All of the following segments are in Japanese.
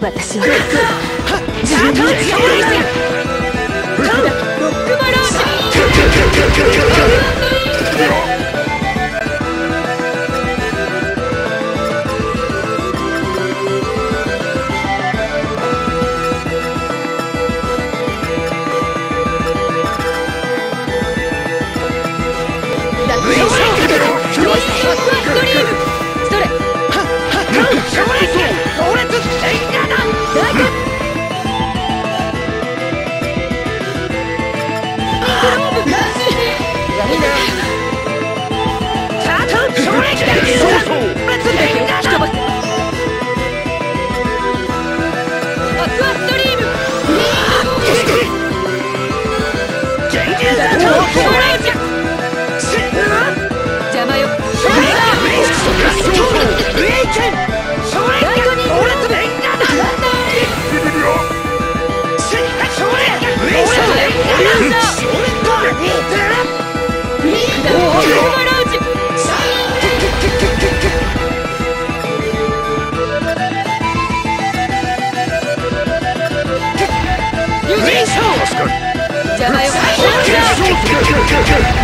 私は。Okay. ライ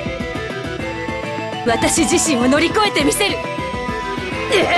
私自身を乗り越えてみせる。うわ